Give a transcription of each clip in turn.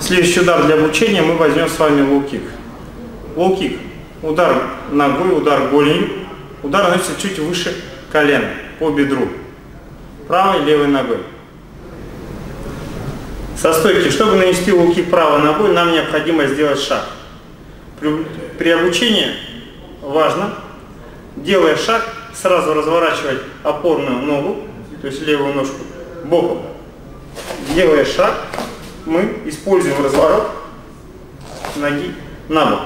Следующий удар для обучения мы возьмем с вами лоу-кик. Лоу-кик. Удар ногой, удар голенью. Удар наносится чуть выше колена, по бедру. Правой и левой ногой. Со стойки, чтобы нанести лоу-кик правой ногой, нам необходимо сделать шаг. При, при обучении важно, делая шаг, сразу разворачивать опорную ногу, то есть левую ножку, боком. Делая шаг, мы используем разворот ноги на бок.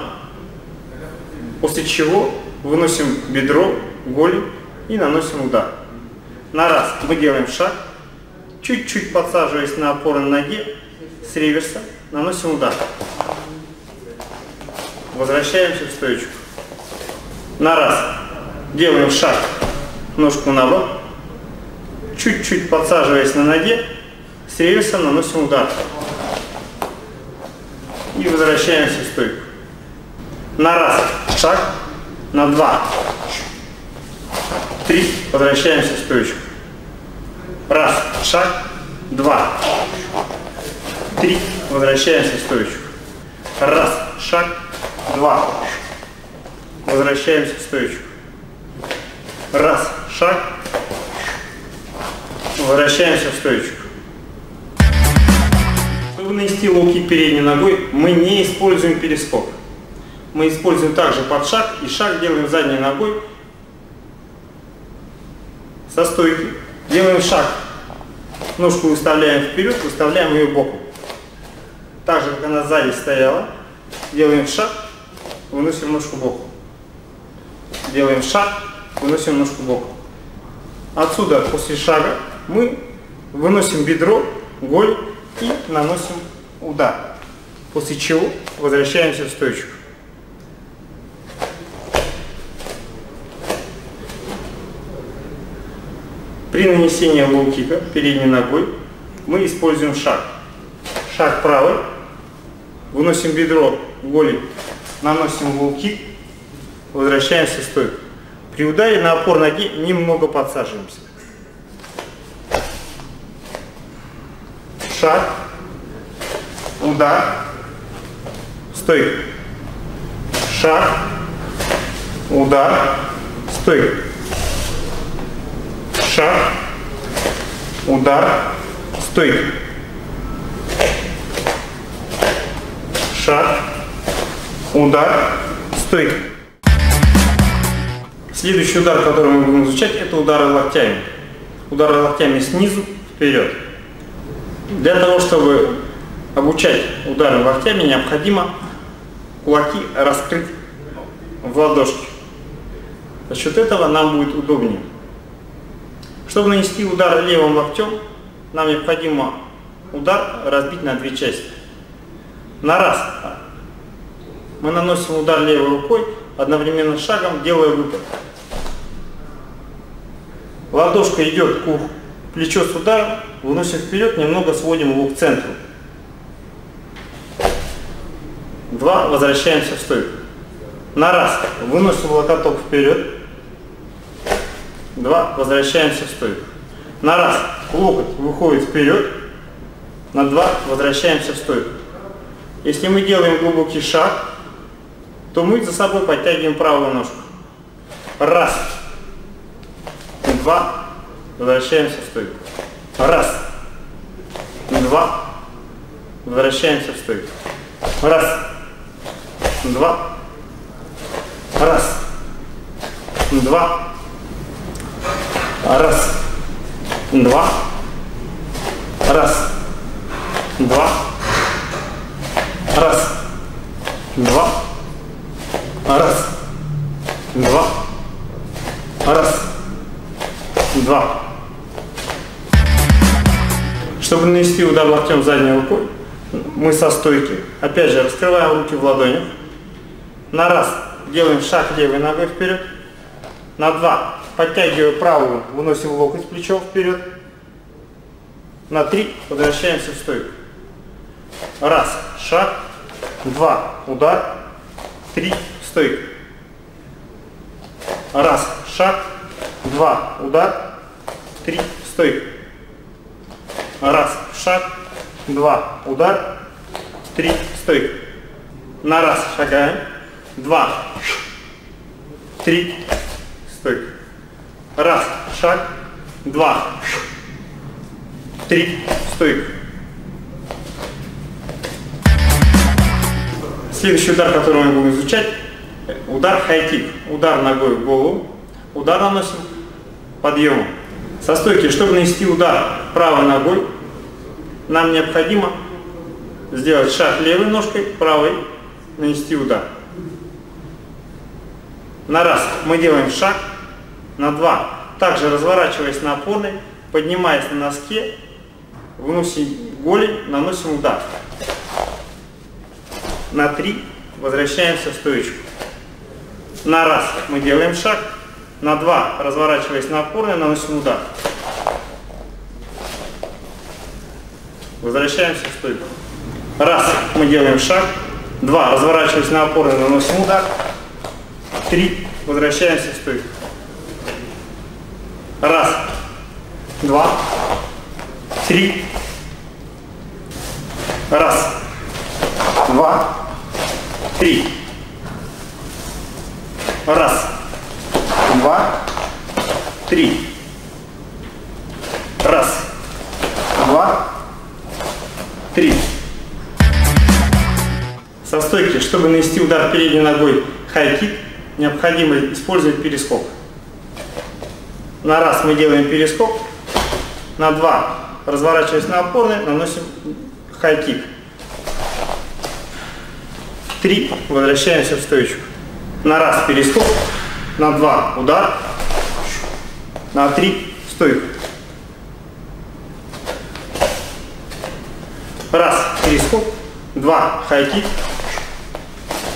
После чего выносим бедро, голень и наносим удар. На раз мы делаем шаг, чуть-чуть подсаживаясь на опору на ноге, с реверса наносим удар. Возвращаемся в стоечку. На раз делаем шаг, ножку на бок, чуть-чуть подсаживаясь на ноге, с реверсом наносим удар. И возвращаемся в стойку. На раз. Шаг, на два, три, возвращаемся в стоечку. Раз, шаг, два, три, возвращаемся в стоечку. Раз, шаг, два, возвращаемся в стоечку. Раз, шаг, возвращаемся в стоечку. Чтобы нанести лоу передней ногой, мы не используем перескок. Мы используем также подшаг и шаг делаем задней ногой со стойки. Делаем шаг, ножку выставляем вперед, выставляем ее боком. Так же, как она сзади стояла, делаем шаг, выносим ножку боком. Делаем шаг, выносим ножку боком. Отсюда, после шага, мы выносим бедро, голень, наносим удар. После чего возвращаемся в стоечку. При нанесении лоу-кика передней ногой мы используем шаг. Шаг правый, выносим бедро, голень, наносим лоу-кик, возвращаемся в стойку. При ударе на опорной ноге немного подсаживаемся. Шаг, удар, стойка. Шаг, удар, стойка. Шаг, удар, стойка. Шаг, удар, стойка. Следующий удар, который мы будем изучать, это удары локтями. Удары локтями снизу вперед. Для того, чтобы обучать удары локтями, необходимо кулаки раскрыть в ладошки. За счет этого нам будет удобнее. Чтобы нанести удар левым локтем, нам необходимо удар разбить на две части. На раз мы наносим удар левой рукой, одновременно шагом делая выпад. Ладошка идет к плечо с ударом, выносим вперед, немного сводим его к центру. Два, возвращаемся в стойку. На раз выносим локоток вперед, Два. Возвращаемся в стойку. На раз локоть выходит вперед. На два. Возвращаемся в стойку. Если мы делаем глубокий шаг, то мы за собой подтягиваем правую ножку. Раз. Два. Возвращаемся в стойку. Раз. Два. Возвращаемся в стойку. Раз. Два. Раз. Два. Раз. Два. Раз. Два. Раз. Два. Раз. Два. Чтобы нанести удар локтем задней рукой, мы со стойки, опять же, раскрываем руки в ладонях. На раз делаем шаг левой ногой вперед. На два Подтягивая правую, выносим локоть плечом вперед. На три возвращаемся в стойку. Раз, шаг. Два, удар. Три, стойка. Раз, шаг. Два, удар. Три, стойка. Раз, шаг. Два, удар. три, стойка. На раз шагаем. Два, три, стойка. Раз, шаг. Два, три, стойка. Следующий удар, который мы будем изучать, удар хай-кик. Удар ногой в голову. Удар наносим подъемом. Со стойки, чтобы нанести удар правой ногой, нам необходимо сделать шаг левой ножкой, правой нанести удар. На раз мы делаем шаг, на два, также разворачиваясь на опорной, поднимаясь на носке, выносим голень, наносим удар. На три возвращаемся в стоечку. На раз мы делаем шаг, на два, разворачиваясь на опорной, наносим удар. Возвращаемся в стойку. Раз, мы делаем шаг. Два, разворачиваясь на опорной, наносим удар. Три, возвращаемся в стойку. Раз, два, три. Раз, два, три. Раз, два, три. Раз, три. Со стойки, чтобы нанести удар передней ногой хай-кик, необходимо использовать перескок. На раз мы делаем перескок, на два, разворачиваясь на опорной, наносим хай-кик. Три, возвращаемся в стоечку. На раз перескок, на два удар, на три стойку. Раз, перескок, два, хайкик,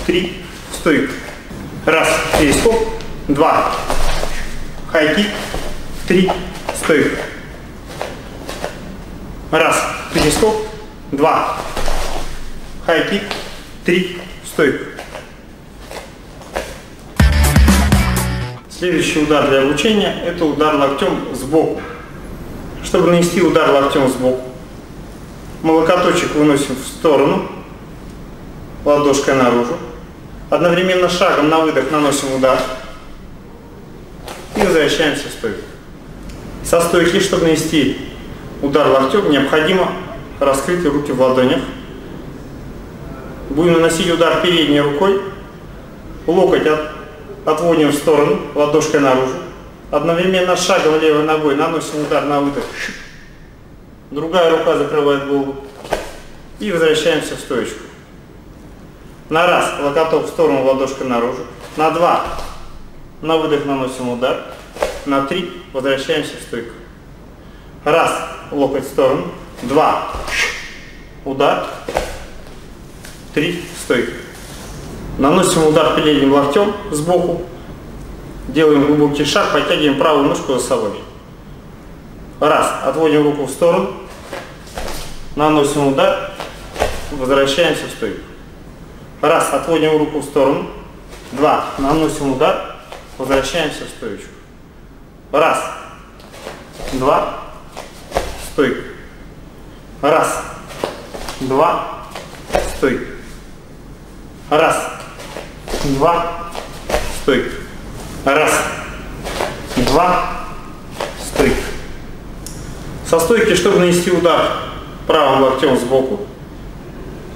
три, стойка. Раз, перескок, два, хайкик, три, стойка. Раз, перескок, два, хайкик, три, стойка. Следующий удар для обучения – это удар локтем сбоку. Чтобы нанести удар локтем сбоку, мы локоточек выносим в сторону, ладошкой наружу. Одновременно шагом на выдох наносим удар и возвращаемся в стойку. Со стойки, чтобы нанести удар локтем, необходимо раскрыть руки в ладонях. Будем наносить удар передней рукой, локоть от отводим в сторону, ладошкой наружу. Одновременно шагом левой ногой наносим удар на выдох. Другая рука закрывает голову. И возвращаемся в стоечку. На раз локоток в сторону, ладошкой наружу. На два на выдох наносим удар. На три возвращаемся в стойку. Раз, локоть в сторону. Два, удар. Три, стойка. Наносим удар передним локтем сбоку. Делаем глубокий шаг, подтягиваем правую ножку за собой. Раз, отводим руку в сторону. Наносим удар. Возвращаемся в стойку. Раз, отводим руку в сторону. Два, наносим удар. Возвращаемся в стоечку. Раз, два, стойка. Раз, два, стойка. Раз, два, стойка. Раз, два. Со стойки, чтобы нанести удар правым локтем сбоку,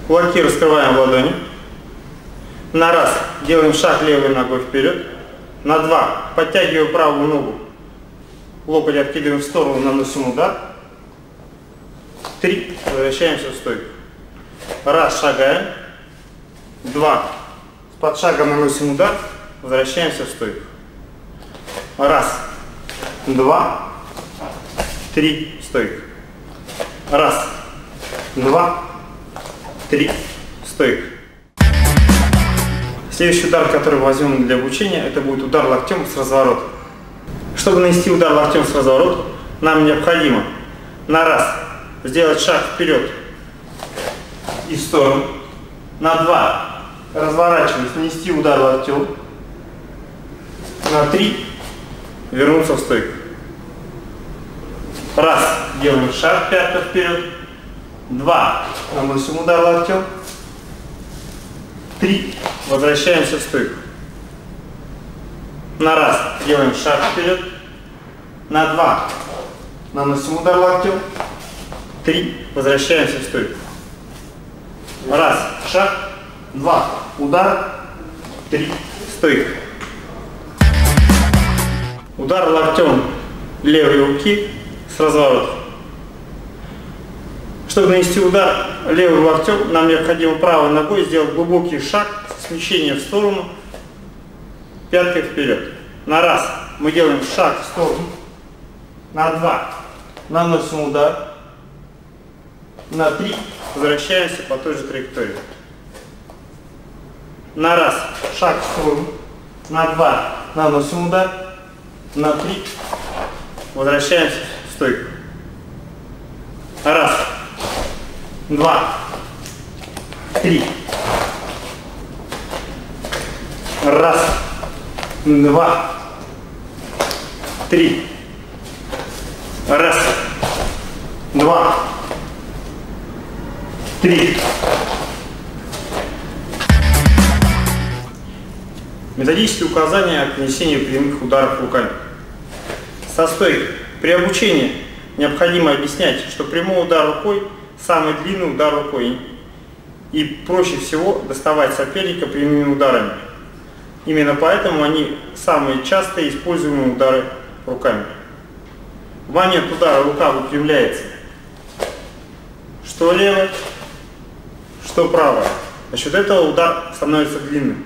кулаки раскрываем в ладони. На раз делаем шаг левой ногой вперед. На два подтягиваем правую ногу. Локоть откидываем в сторону, наносим удар. Три. Возвращаемся в стойку. Раз, шагаем. Два, под шагом наносим удар, возвращаемся в стойку. Раз, два, три, стойка. Раз, два, три, стойка. Следующий удар, который возьмем для обучения, это будет удар локтем с разворота. Чтобы нанести удар локтем с разворота, нам необходимо на раз сделать шаг вперед и в сторону, на два разворачиваясь, нанести удар локтем. На три вернуться в стойку. Раз, делаем шаг пятка вперед. Два, наносим удар локтем. три, возвращаемся в стойку. На раз делаем шаг вперед, на два наносим удар локтем, три, возвращаемся в стойку. Раз, шаг, два, удар, три, стойка. Удар локтем левой руки с разворота. Чтобы нанести удар левым локтем, нам необходимо правой ногой сделать глубокий шаг, смещение в сторону, пяткой вперед. На раз. Мы делаем шаг в сторону, на два. Наносим удар, на три. Возвращаемся по той же траектории. На раз. Шаг в сторону, на два. Наносим удар, на три. Возвращаемся в стойку. Раз, два, три. Раз, два, три. Раз, два, три. Методические указания к нанесению прямых ударов руками. Со. При обучении необходимо объяснять, что прямой удар рукой – самый длинный удар рукой. И проще всего доставать соперника прямыми ударами. Именно поэтому они самые часто используемые удары руками. В момент удара рука выпрямляется что левая, что правая. За счет этого удар становится длинным.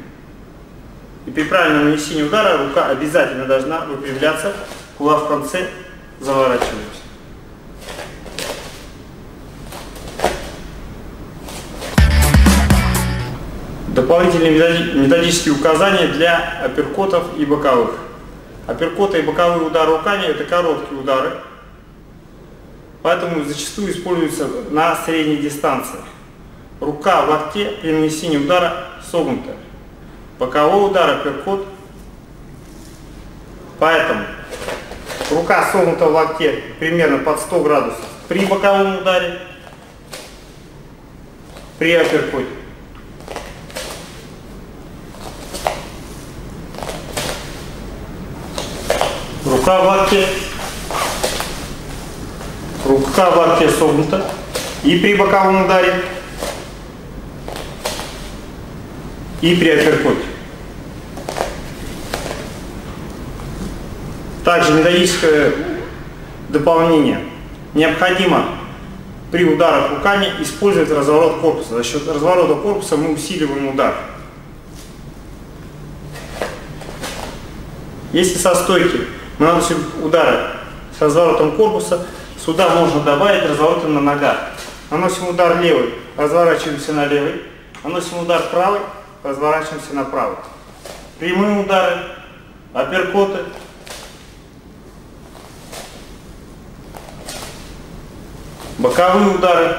И при правильном нанесении удара рука обязательно должна выпрямляться, кулак в конце заворачивается. Дополнительные методические указания для апперкотов и боковых. Апперкоты и боковые удары руками – это короткие удары, поэтому зачастую используются на средней дистанции. Рука в локте при нанесении удара согнута. Боковой удар апперкот. Поэтому рука согнута в локте примерно под 100 градусов при боковом ударе, при апперкоте. Локте, рука в локте согнута и при боковом ударе, и при апперкоте. Также методическое дополнение. Необходимо при ударах руками использовать разворот корпуса. За счет разворота корпуса мы усиливаем удар. Если со стойки мы наносим удары с разворотом корпуса, сюда можно добавить разворотом на ногах. Наносим удар левый, разворачиваемся на левый. Наносим удар правый, разворачиваемся на правый. Прямые удары, апперкоты. Боковые удары.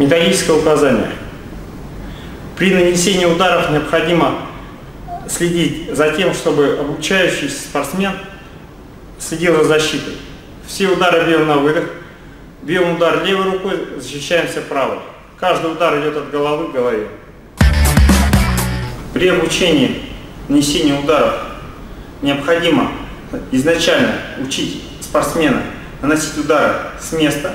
Методическое указание. При нанесении ударов необходимо следить за тем, чтобы обучающийся спортсмен следил за защитой. Все удары бьем на выдох. Бьем удар левой рукой, защищаемся правой. Каждый удар идет от головы к голове. При обучении нанесения ударов необходимо изначально учить спортсмена наносить удары с места,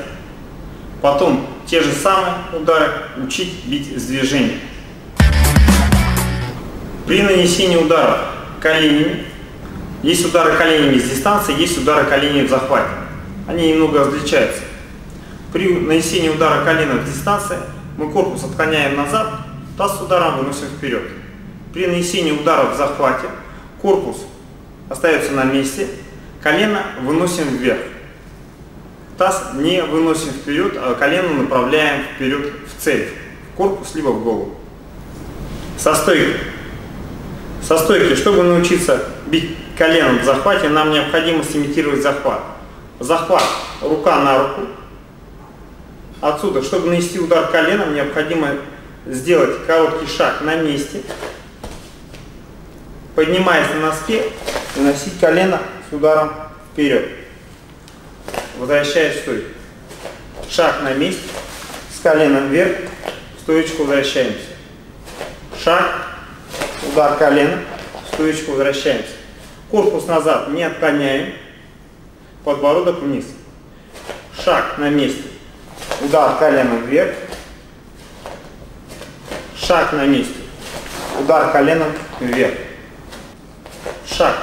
потом те же самые удары учить бить с движения. При нанесении ударов коленями, есть удары коленями с дистанции, есть удары коленями в захвате. Они немного различаются. При нанесении удара колена в дистанции мы корпус отклоняем назад, таз с ударом выносим вперед. При нанесении удара в захвате корпус остается на месте, колено выносим вверх. Таз не выносим вперед, а колено направляем вперед в цель, в корпус либо в голову. Со стойкой. Со стойки, чтобы научиться бить коленом в захвате, нам необходимо сымитировать захват. Захват, рука на руку. Отсюда, чтобы нанести удар коленом, необходимо сделать короткий шаг на месте, поднимаясь на носке и носить колено с ударом вперед. Возвращаясь в. Шаг на месте, с коленом вверх, стоечку возвращаемся. Шаг, удар колена, стоечку возвращаемся. Корпус назад не отклоняем, подбородок вниз. Шаг на месте, удар коленом вверх, шаг на месте, удар коленом вверх. Шаг,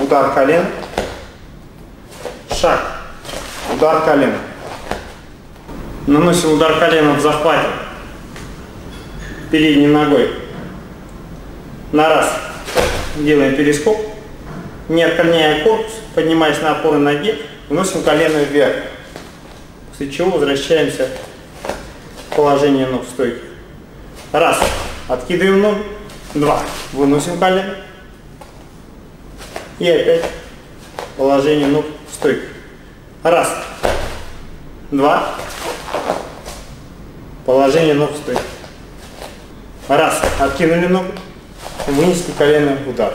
удар коленом, шаг, удар коленом. Наносим удар коленом в захвате передней ногой. На раз делаем перископ, не отклоняя корпус, поднимаясь на опоры ноги, вносим колено вверх. После чего возвращаемся в положение ног в стойке. Раз. Откидываем ногу. Два. Выносим колено. И опять положение ног в стойке. Раз. Два. Положение ног стойке. Раз. Откинули ногу. Вынесли колено удар.